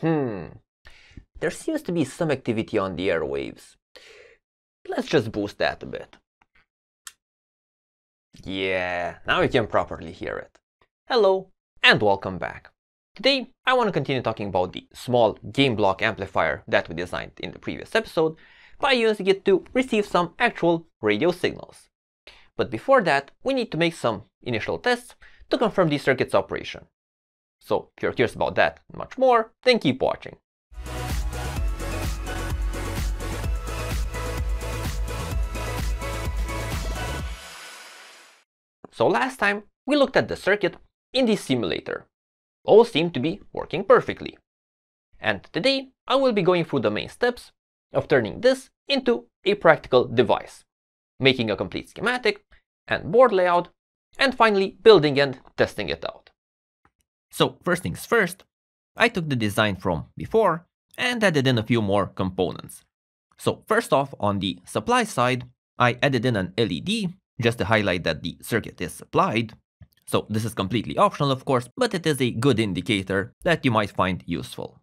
Hmm, there seems to be some activity on the airwaves. Let's just boost that a bit. Yeah, now you can properly hear it. Hello, and welcome back. Today, I want to continue talking about the small gain block amplifier that we designed in the previous episode by using it to receive some actual radio signals. But before that, we need to make some initial tests to confirm the circuit's operation. So if you're curious about that and much more, then keep watching. So last time, we looked at the circuit in the simulator. All seemed to be working perfectly. And today, I will be going through the main steps of turning this into a practical device, making a complete schematic and board layout, and finally building and testing it out. So first things first, I took the design from before and added in a few more components. So first off, on the supply side, I added in an LED just to highlight that the circuit is supplied. So this is completely optional of course, but it is a good indicator that you might find useful.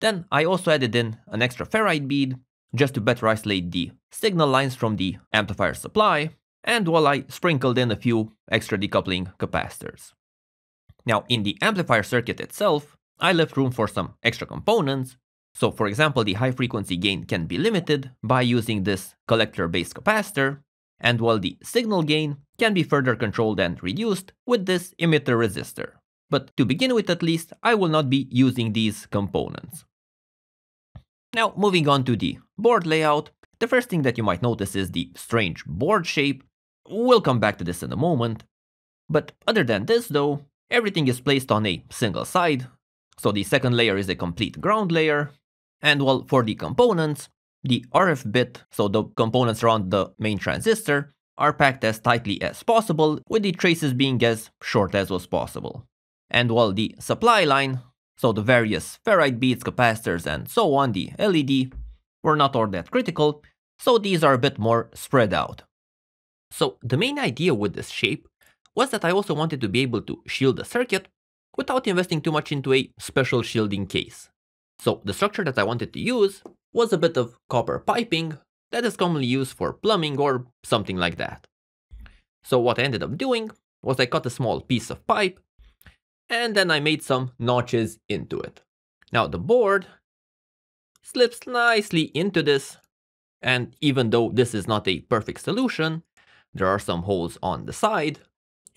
Then I also added in an extra ferrite bead just to better isolate the signal lines from the amplifier supply, and while I sprinkled in a few extra decoupling capacitors. Now in the amplifier circuit itself, I left room for some extra components, so for example the high frequency gain can be limited by using this collector based capacitor, and while the signal gain can be further controlled and reduced with this emitter resistor. But to begin with at least, I will not be using these components. Now moving on to the board layout, the first thing that you might notice is the strange board shape. We'll come back to this in a moment. But other than this though, everything is placed on a single side, so the second layer is a complete ground layer, and while for the components, the RF bit, so the components around the main transistor, are packed as tightly as possible, with the traces being as short as was possible. And while the supply line, so the various ferrite beads, capacitors, and so on, the LED, were not all that critical, so these are a bit more spread out. So the main idea with this shape was that I also wanted to be able to shield the circuit without investing too much into a special shielding case. So the structure that I wanted to use was a bit of copper piping that is commonly used for plumbing or something like that. So what I ended up doing was I cut a small piece of pipe and then I made some notches into it. Now the board slips nicely into this and even though this is not a perfect solution, there are some holes on the side,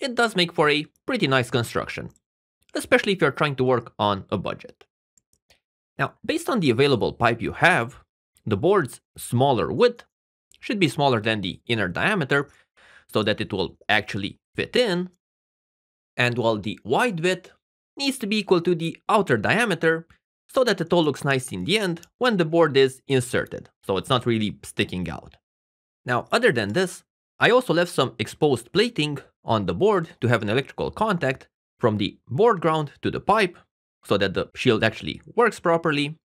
it does make for a pretty nice construction, especially if you're trying to work on a budget. Now, based on the available pipe you have, the board's smaller width should be smaller than the inner diameter so that it will actually fit in, and while the wide width needs to be equal to the outer diameter so that it all looks nice in the end when the board is inserted, so it's not really sticking out. Now, other than this, I also left some exposed plating on the board to have an electrical contact from the board ground to the pipe so that the shield actually works properly.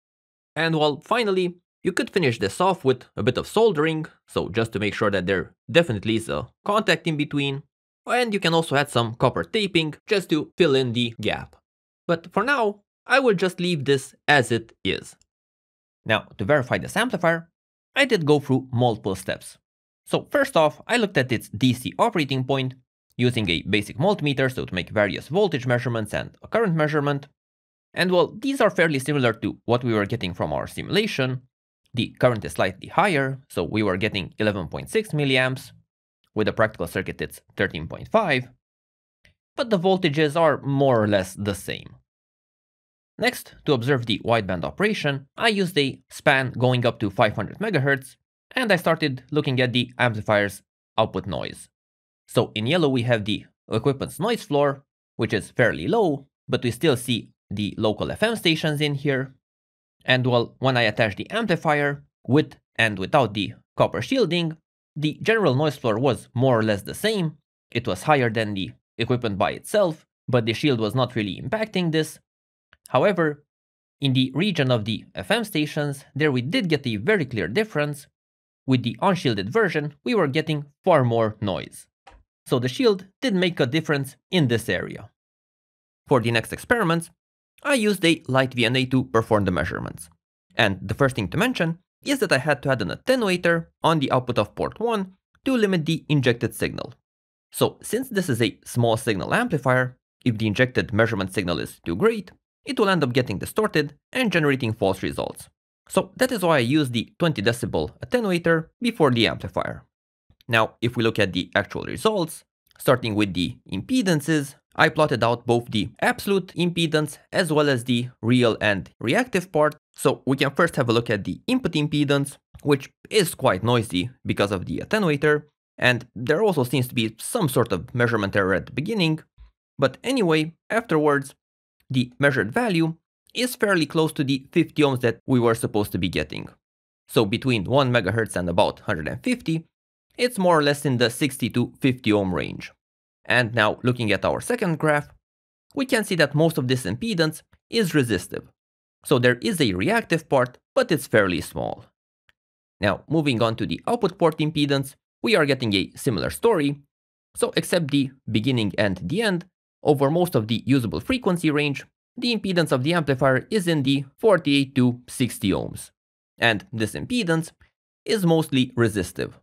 And well, finally, you could finish this off with a bit of soldering, so just to make sure that there definitely is a contact in between. And you can also add some copper taping just to fill in the gap. But for now, I will just leave this as it is. Now, to verify this amplifier, I did go through multiple steps. So first off, I looked at its DC operating point using a basic multimeter so to make various voltage measurements and a current measurement. And well, these are fairly similar to what we were getting from our simulation. The current is slightly higher, so we were getting 11.6 milliamps. With a practical circuit, it's 13.5. But the voltages are more or less the same. Next, to observe the wideband operation, I used a span going up to 500 MHz and I started looking at the amplifier's output noise. So in yellow we have the equipment's noise floor, which is fairly low, but we still see the local FM stations in here. And well, when I attach the amplifier, with and without the copper shielding, the general noise floor was more or less the same. It was higher than the equipment by itself, but the shield was not really impacting this. However, in the region of the FM stations, there we did get a very clear difference, with the unshielded version, we were getting far more noise. So the shield did make a difference in this area. For the next experiments, I used a LiteVNA to perform the measurements. And the first thing to mention is that I had to add an attenuator on the output of port 1 to limit the injected signal. So since this is a small signal amplifier, if the injected measurement signal is too great, it will end up getting distorted and generating false results. So that is why I use the 20 decibel attenuator before the amplifier. Now, if we look at the actual results, starting with the impedances, I plotted out both the absolute impedance as well as the real and reactive part. So we can first have a look at the input impedance, which is quite noisy because of the attenuator, and there also seems to be some sort of measurement error at the beginning. But anyway, afterwards, the measured value is fairly close to the 50 ohms that we were supposed to be getting. So between 1 MHz and about 150, it's more or less in the 60 to 50 ohm range. And now looking at our second graph, we can see that most of this impedance is resistive. So there is a reactive part, but it's fairly small. Now moving on to the output port impedance, we are getting a similar story. So except the beginning and the end, over most of the usable frequency range, the impedance of the amplifier is in the 48 to 60 ohms. And this impedance is mostly resistive.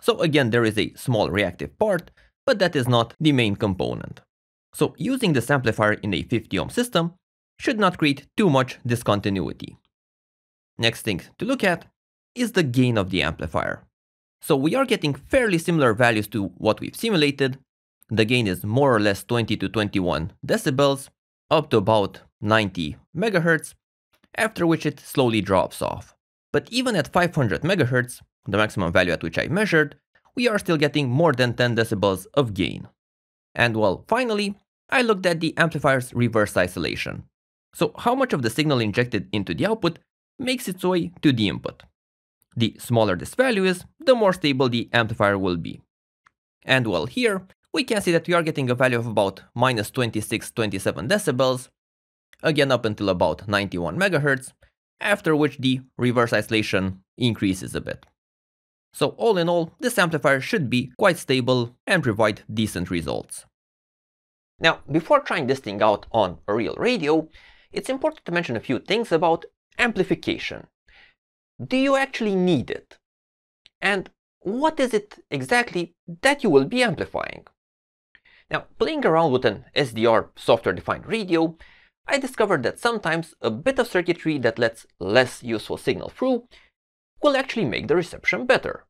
So again, there is a small reactive part, but that is not the main component. So using this amplifier in a 50 ohm system should not create too much discontinuity. Next thing to look at is the gain of the amplifier. So we are getting fairly similar values to what we've simulated. The gain is more or less 20 to 21 decibels, up to about 90 megahertz, after which it slowly drops off. But even at 500 megahertz, the maximum value at which I measured, we are still getting more than 10 decibels of gain. And well, finally, I looked at the amplifier's reverse isolation. So how much of the signal injected into the output makes its way to the input. The smaller this value is, the more stable the amplifier will be. And well here, we can see that we are getting a value of about minus 26, 27 decibels, again up until about 91 megahertz, after which the reverse isolation increases a bit. So all in all, this amplifier should be quite stable and provide decent results. Now, before trying this thing out on a real radio, it's important to mention a few things about amplification. Do you actually need it? And what is it exactly that you will be amplifying? Now, playing around with an SDR software-defined radio, I discovered that sometimes a bit of circuitry that lets less useful signal through will actually make the reception better.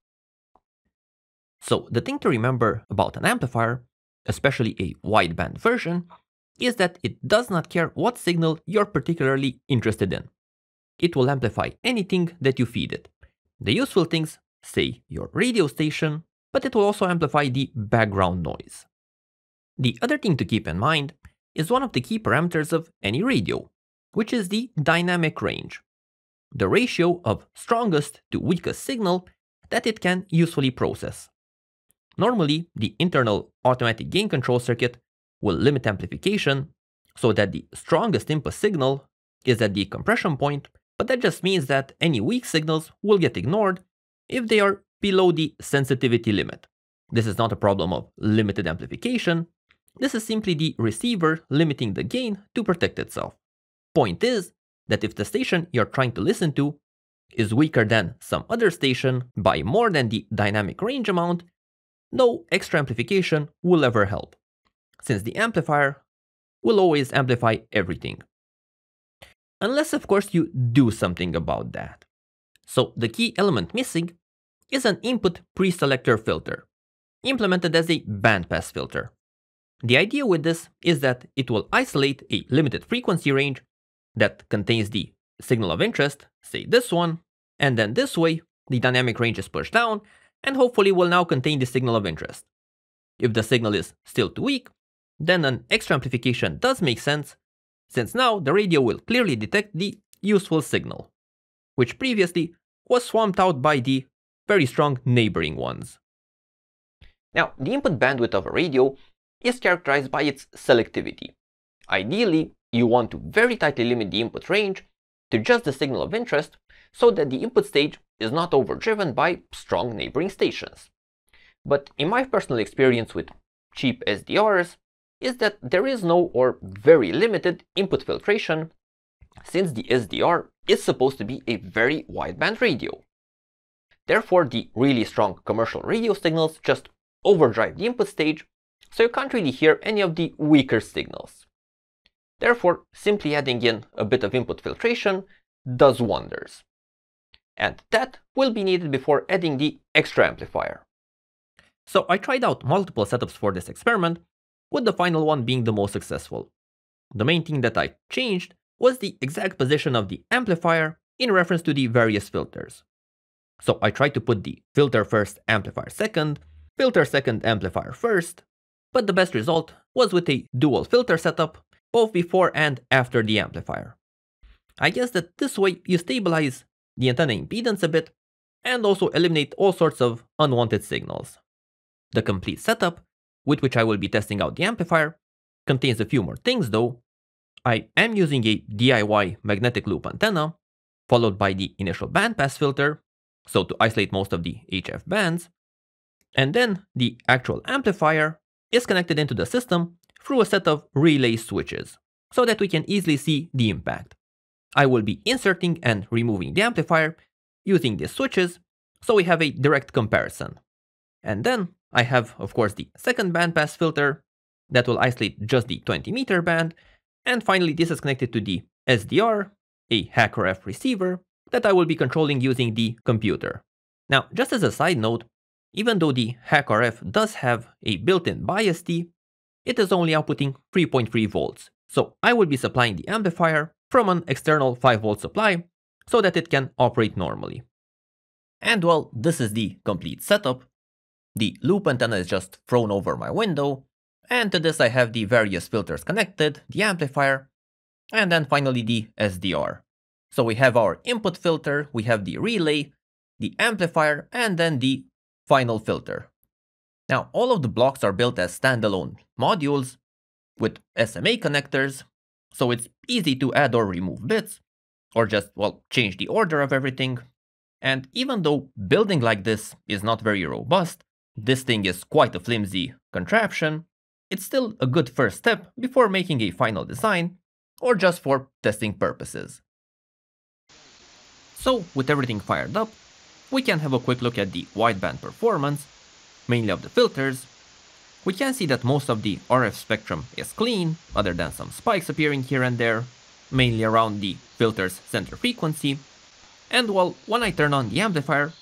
So the thing to remember about an amplifier, especially a wideband version, is that it does not care what signal you're particularly interested in. It will amplify anything that you feed it. The useful things, say your radio station, but it will also amplify the background noise. The other thing to keep in mind is one of the key parameters of any radio, which is the dynamic range the ratio of strongest to weakest signal that it can usefully process. Normally, the internal automatic gain control circuit will limit amplification so that the strongest input signal is at the compression point, but that just means that any weak signals will get ignored if they are below the sensitivity limit. This is not a problem of limited amplification, this is simply the receiver limiting the gain to protect itself. Point is that if the station you're trying to listen to is weaker than some other station by more than the dynamic range amount, no extra amplification will ever help, since the amplifier will always amplify everything. Unless of course you do something about that. So the key element missing is an input preselector filter, implemented as a bandpass filter. The idea with this is that it will isolate a limited frequency range that contains the signal of interest, say this one, and then this way, the dynamic range is pushed down, and hopefully will now contain the signal of interest. If the signal is still too weak, then an extra amplification does make sense, since now the radio will clearly detect the useful signal, which previously was swamped out by the very strong neighboring ones. Now, the input bandwidth of a radio is characterized by its selectivity. Ideally, you want to very tightly limit the input range to just the signal of interest so that the input stage is not overdriven by strong neighboring stations. But in my personal experience with cheap SDRs, is that there is no or very limited input filtration since the SDR is supposed to be a very wideband radio. Therefore, the really strong commercial radio signals just overdrive the input stage, so you can't really hear any of the weaker signals. Therefore, simply adding in a bit of input filtration does wonders. And that will be needed before adding the extra amplifier. So I tried out multiple setups for this experiment, with the final one being the most successful. The main thing that I changed was the exact position of the amplifier in reference to the various filters. So I tried to put the filter first, amplifier second, filter second, amplifier first, but the best result was with a dual filter setup, both before and after the amplifier. I guess that this way you stabilize the antenna impedance a bit and also eliminate all sorts of unwanted signals. The complete setup, with which I will be testing out the amplifier, contains a few more things though, I am using a DIY magnetic loop antenna, followed by the initial bandpass filter, so to isolate most of the HF bands, and then the actual amplifier is connected into the system through a set of relay switches, so that we can easily see the impact. I will be inserting and removing the amplifier using these switches, so we have a direct comparison. And then I have, of course, the second bandpass filter that will isolate just the 20 meter band and finally, this is connected to the SDR, a HackRF receiver that I will be controlling using the computer. Now, just as a side note, even though the HackRF does have a built-in bias T, it is only outputting 3.3 volts. So I will be supplying the amplifier from an external 5 volt supply so that it can operate normally. And well, this is the complete setup. The loop antenna is just thrown over my window, and to this I have the various filters connected, the amplifier, and then finally the SDR. So we have our input filter, we have the relay, the amplifier, and then the final filter. Now all of the blocks are built as standalone modules with SMA connectors, so it's easy to add or remove bits, or just, well, change the order of everything. And even though building like this is not very robust, this thing is quite a flimsy contraption, it's still a good first step before making a final design, or just for testing purposes. So, with everything fired up, we can have a quick look at the wideband performance, mainly of the filters. We can see that most of the RF spectrum is clean, other than some spikes appearing here and there, mainly around the filter's center frequency. And well, when I turn on the amplifier,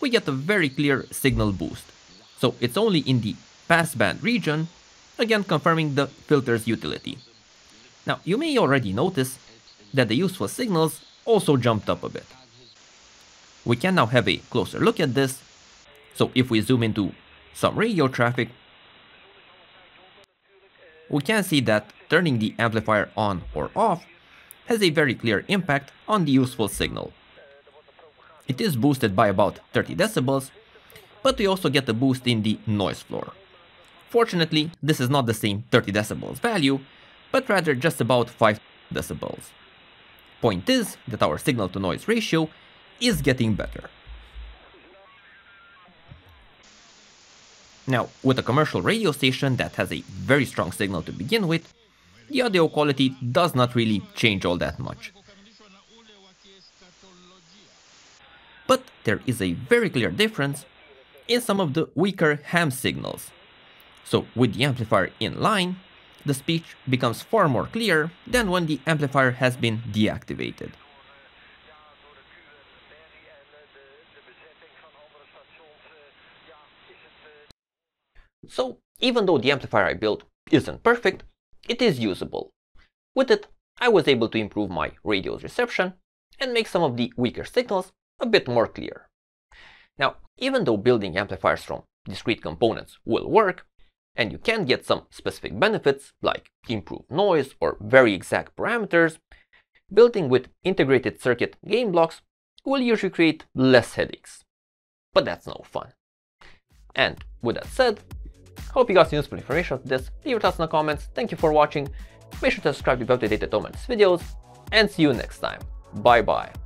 we get a very clear signal boost. So it's only in the passband region again confirming the filter's utility. Now, you may already notice that the useful signals also jumped up a bit. We can now have a closer look at this. So if we zoom into some radio traffic, we can see that turning the amplifier on or off has a very clear impact on the useful signal. It is boosted by about 30 decibels, but we also get a boost in the noise floor. Fortunately, this is not the same 30 decibels value, but rather just about 5 decibels. Point is that our signal to noise ratio is getting better. Now, with a commercial radio station that has a very strong signal to begin with, the audio quality does not really change all that much. But there is a very clear difference in some of the weaker ham signals, so with the amplifier in line, the speech becomes far more clear than when the amplifier has been deactivated. So even though the amplifier I built isn't perfect, it is usable. With it, I was able to improve my radio's reception and make some of the weaker signals a bit more clear. Now, even though building amplifiers from discrete components will work, and you can get some specific benefits like improved noise or very exact parameters, building with integrated circuit gain blocks will usually create less headaches. But that's no fun. And with that said, hope you got some useful information out of this, leave your thoughts in the comments, thank you for watching, make sure to subscribe to be up to date videos, and see you next time. Bye bye.